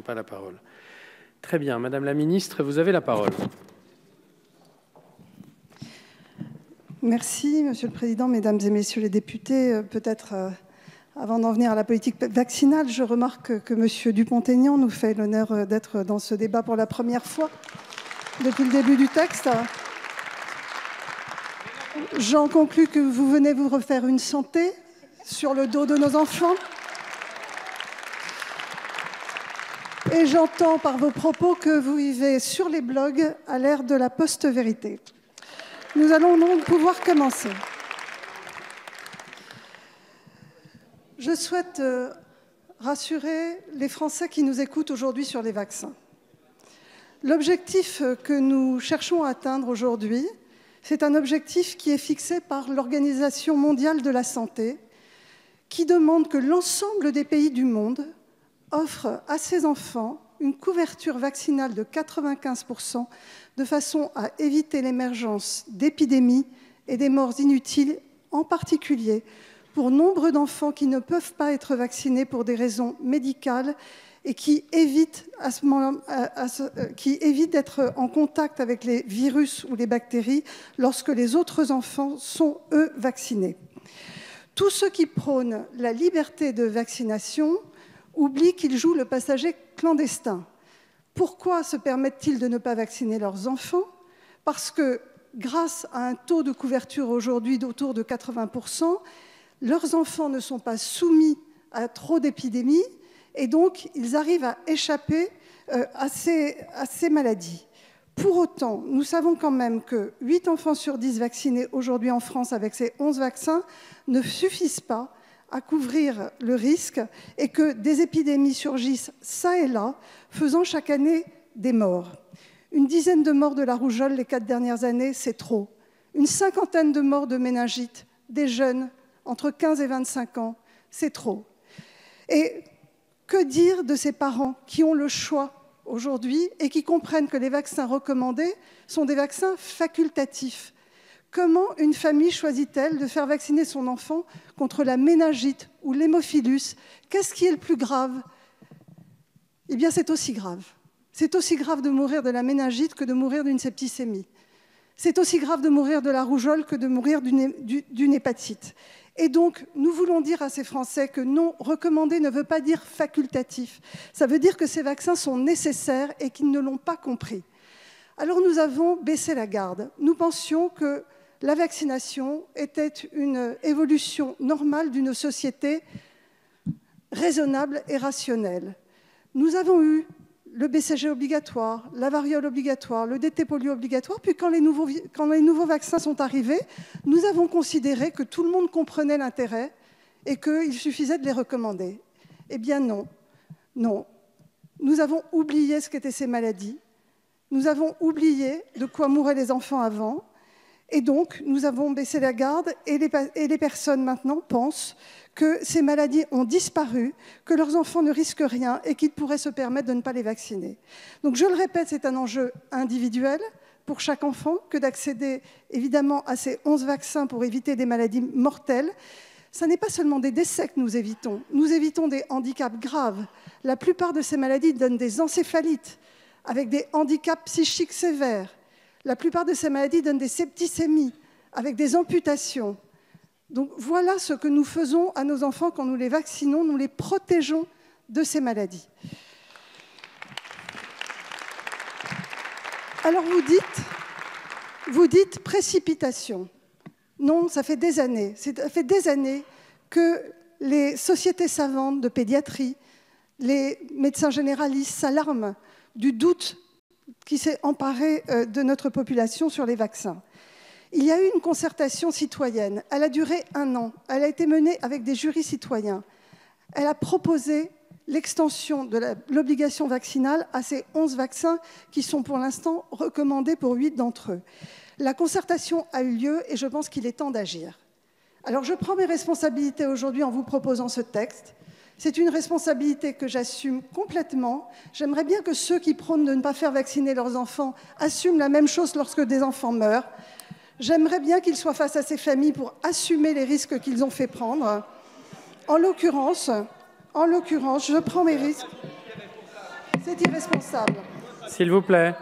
Pas la parole. Très bien, Madame la Ministre, vous avez la parole. Merci, Monsieur le Président, Mesdames et Messieurs les députés. Euh, peut-être euh, avant d'en venir à la politique vaccinale, je remarque que M. Dupont-Aignan nous fait l'honneur euh, d'être dans ce débat pour la première fois depuis le début du texte. J'en conclus que vous venez vous refaire une santé sur le dos de nos enfants. Et j'entends par vos propos que vous vivez sur les blogs à l'ère de la post-vérité. Nous allons donc pouvoir commencer. Je souhaite euh, rassurer les Français qui nous écoutent aujourd'hui sur les vaccins. L'objectif euh, que nous cherchons à atteindre aujourd'hui, c'est un objectif qui est fixé par l'Organisation mondiale de la santé, qui demande que l'ensemble des pays du monde offrent à ses enfants une couverture vaccinale de 95% de façon à éviter l'émergence d'épidémies et des morts inutiles, en particulier pour nombre d'enfants qui ne peuvent pas être vaccinés pour des raisons médicales et qui évitent, euh, d'être en contact avec les virus ou les bactéries lorsque les autres enfants sont, eux, vaccinés. Tous ceux qui prônent la liberté de vaccination oublient qu'ils jouent le passager clandestin. Pourquoi se permettent-ils de ne pas vacciner leurs enfants? Parce que grâce à un taux de couverture aujourd'hui d'autour de 80%, leurs enfants ne sont pas soumis à trop d'épidémies et donc ils arrivent à échapper euh, à ces, maladies. Pour autant, nous savons quand même que 8 enfants sur 10 vaccinés aujourd'hui en France avec ces 11 vaccins ne suffisent pas à couvrir le risque et que des épidémies surgissent ça et là, faisant chaque année des morts. Une dizaine de morts de la rougeole les quatre dernières années, c'est trop. Une cinquantaine de morts de méningite, des jeunes entre 15 et 25 ans, c'est trop. Et que dire de ces parents qui ont le choix aujourd'hui et qui comprennent que les vaccins recommandés sont des vaccins facultatifs Comment une famille choisit-elle de faire vacciner son enfant contre la méningite ou l'hémophilus? Qu'est-ce qui est le plus grave? Eh bien, c'est aussi grave. C'est aussi grave de mourir de la méningite que de mourir d'une septicémie. C'est aussi grave de mourir de la rougeole que de mourir d'une hépatite. Et donc, nous voulons dire à ces Français que non, recommander ne veut pas dire facultatif. Ça veut dire que ces vaccins sont nécessaires et qu'ils ne l'ont pas compris. Alors nous avons baissé la garde. Nous pensions que la vaccination était une évolution normale d'une société raisonnable et rationnelle. Nous avons eu le BCG obligatoire, la variole obligatoire, le DT polio obligatoire, puis quand les, nouveaux, quand les nouveaux vaccins sont arrivés, nous avons considéré que tout le monde comprenait l'intérêt et qu'il suffisait de les recommander. Eh bien non, non. Nous avons oublié ce qu'étaient ces maladies, nous avons oublié de quoi mouraient les enfants avant, et donc, nous avons baissé la garde et les, personnes maintenant pensent que ces maladies ont disparu, que leurs enfants ne risquent rien et qu'ils pourraient se permettre de ne pas les vacciner. Donc, je le répète, c'est un enjeu individuel pour chaque enfant que d'accéder évidemment à ces 11 vaccins pour éviter des maladies mortelles. Ce n'est pas seulement des décès que nous évitons, nous évitons des handicaps graves. La plupart de ces maladies donnent des encéphalites avec des handicaps psychiques sévères la plupart de ces maladies donnent des septicémies avec des amputations. Donc voilà ce que nous faisons à nos enfants quand nous les vaccinons, nous les protégeons de ces maladies. Alors vous dites, vous dites précipitation. Non, ça fait des années, ça fait des années que les sociétés savantes de pédiatrie, les médecins généralistes s'alarment du doute qui s'est emparé euh, de notre population sur les vaccins. Il y a eu une concertation citoyenne. Elle a duré un an. Elle a été menée avec des jurys citoyens. Elle a proposé l'extension de l'obligation vaccinale à ces 11 vaccins qui sont pour l'instant recommandés pour 8 d'entre eux. La concertation a eu lieu et je pense qu'il est temps d'agir. Alors je prends mes responsabilités aujourd'hui en vous proposant ce texte. C'est une responsabilité que j'assume complètement. J'aimerais bien que ceux qui prônent de ne pas faire vacciner leurs enfants assument la même chose lorsque des enfants meurent. J'aimerais bien qu'ils soient face à ces familles pour assumer les risques qu'ils ont fait prendre. En l'occurrence, en l'occurrence, je prends mes risques. C'est irresponsable. S'il vous plaît.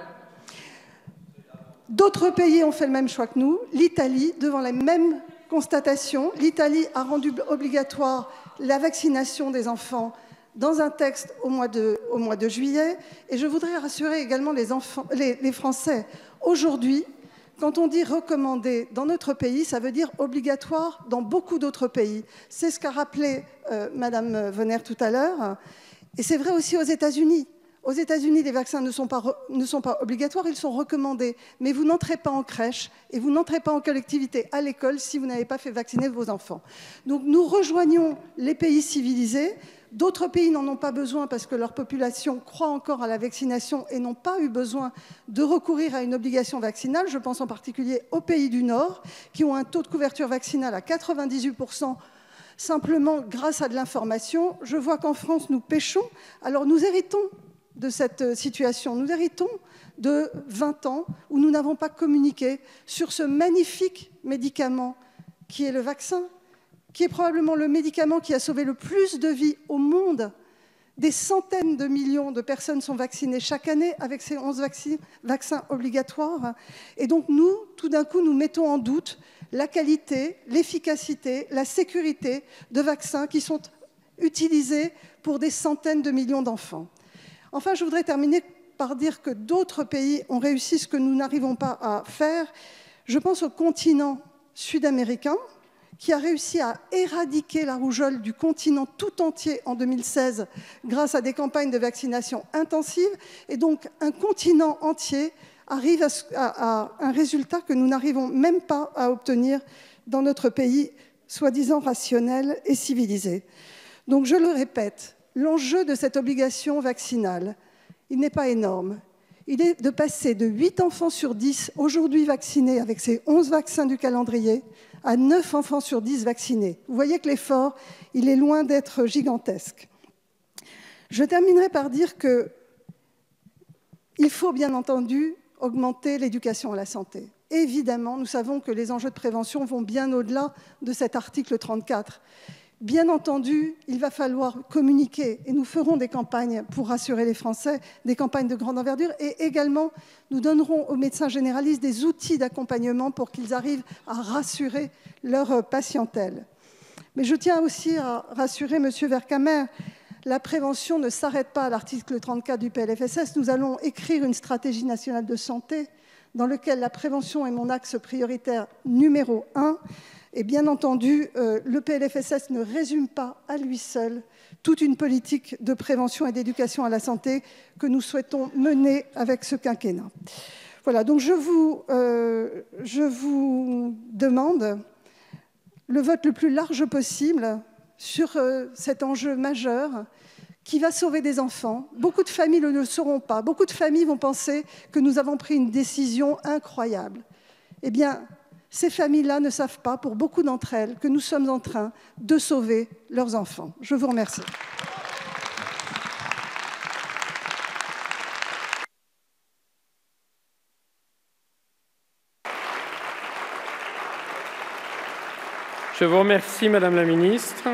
D'autres pays ont fait le même choix que nous. L'Italie, devant les mêmes constatations, l'Italie a rendu obligatoire la vaccination des enfants dans un texte au mois de, juillet. Et je voudrais rassurer également les, Français. Aujourd'hui, quand on dit recommandé dans notre pays, ça veut dire obligatoire dans beaucoup d'autres pays. C'est ce qu'a rappelé euh, Madame Venner tout à l'heure. Et c'est vrai aussi aux États-Unis. Aux États-Unis, les vaccins ne sont, pas, obligatoires, ils sont recommandés. Mais vous n'entrez pas en crèche et vous n'entrez pas en collectivité à l'école si vous n'avez pas fait vacciner vos enfants. Donc nous rejoignons les pays civilisés. D'autres pays n'en ont pas besoin parce que leur population croit encore à la vaccination et n'ont pas eu besoin de recourir à une obligation vaccinale. Je pense en particulier aux pays du Nord qui ont un taux de couverture vaccinale à 98% simplement grâce à de l'information. Je vois qu'en France, nous pêchons. Alors nous héritons de cette situation. Nous héritons de 20 ans où nous n'avons pas communiqué sur ce magnifique médicament qui est le vaccin, qui est probablement le médicament qui a sauvé le plus de vies au monde. Des centaines de millions de personnes sont vaccinées chaque année avec ces 11 vaccins obligatoires. Et donc nous, tout d'un coup, nous mettons en doute la qualité, l'efficacité, la sécurité de vaccins qui sont utilisés pour des centaines de millions d'enfants. Enfin, je voudrais terminer par dire que d'autres pays ont réussi ce que nous n'arrivons pas à faire. Je pense au continent sud-américain, qui a réussi à éradiquer la rougeole du continent tout entier en 2016 grâce à des campagnes de vaccination intensives. Et donc, un continent entier arrive à, un résultat que nous n'arrivons même pas à obtenir dans notre pays, soi-disant rationnel et civilisé. Donc, je le répète, l'enjeu de cette obligation vaccinale, il n'est pas énorme. Il est de passer de 8 enfants sur 10 aujourd'hui vaccinés avec ces 11 vaccins du calendrier à 9 enfants sur 10 vaccinés. Vous voyez que l'effort, il est loin d'être gigantesque. Je terminerai par dire que il faut bien entendu augmenter l'éducation à la santé. Évidemment, nous savons que les enjeux de prévention vont bien au-delà de cet article 34. Bien entendu, il va falloir communiquer et nous ferons des campagnes pour rassurer les Français, des campagnes de grande envergure et également nous donnerons aux médecins généralistes des outils d'accompagnement pour qu'ils arrivent à rassurer leur patientèle. Mais je tiens aussi à rassurer M. Vercamer, la prévention ne s'arrête pas à l'article 34 du PLFSS. Nous allons écrire une stratégie nationale de santé dans laquelle la prévention est mon axe prioritaire numéro un. Et bien entendu, euh, le PLFSS ne résume pas à lui seul toute une politique de prévention et d'éducation à la santé que nous souhaitons mener avec ce quinquennat. Voilà, donc je vous, euh, je vous demande le vote le plus large possible sur euh, cet enjeu majeur qui va sauver des enfants. Beaucoup de familles ne le sauront pas. Beaucoup de familles vont penser que nous avons pris une décision incroyable. Eh bien, ces familles-là ne savent pas, pour beaucoup d'entre elles, que nous sommes en train de sauver leurs enfants. Je vous remercie. Je vous remercie, Madame la Ministre.